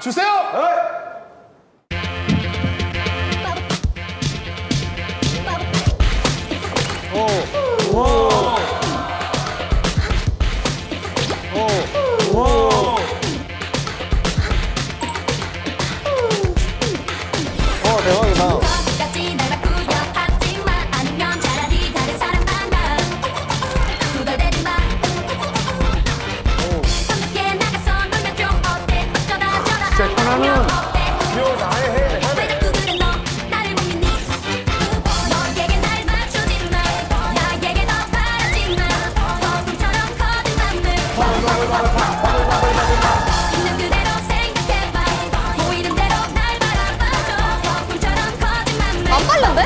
주세요. 안 빨른데?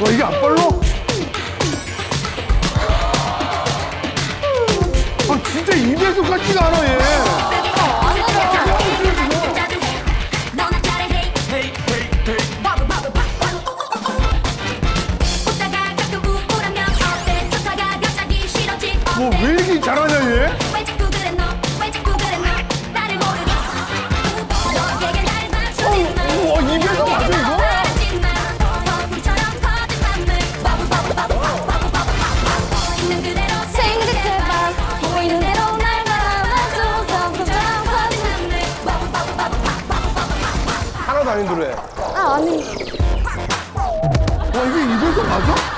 와 이게 안 빨로? 아 진짜 입에서 같지가 않아 얘. 품처럼 커진 맘을 바보 바보 바보 바보 바보 하나도 안 힘들어. 아 아니. 와 이게 입에서 맞아?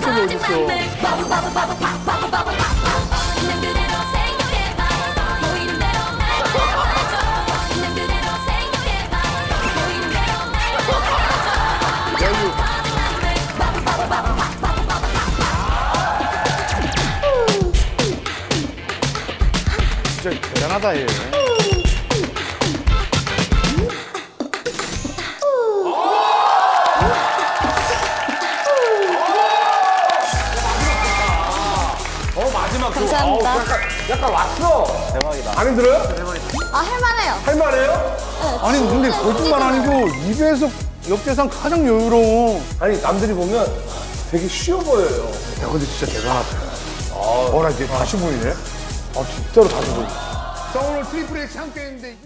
바보 바보 진짜 대단하다 얘. 마지막 그 감사합니다. 어우, 약간 약간 왔어. 대박이다. 안 힘들어요? 아 할만해요. 할만해요? 아니 근데 거짓말 아니고 입에서 역대상 가장 여유로워. 아니 남들이 보면 되게 쉬워 보여요. 야 근데 진짜 대단하다. 어 나 이제 다시 보이네. 아 진짜로 다시 보이네. 자 오늘 트리플 X 함께 했는데.